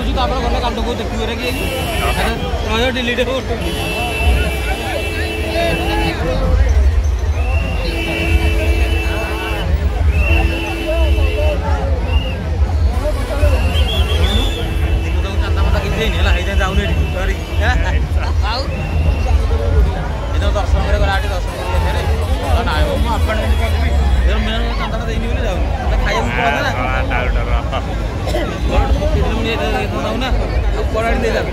ಖುಷಿ ಕಾಪಲ ಕೊನೆ ಕಾಲ್ಟು ಕೂತೆ ಕ್ಯೂರಗೆ ಅದು ಡಿಲೀಟ್ ಹೋಗ್ತೀನಿ ମୁଁ ଯାଉ ନା ଆଉ କୁଆଡ଼େ ଦେଇଯାବି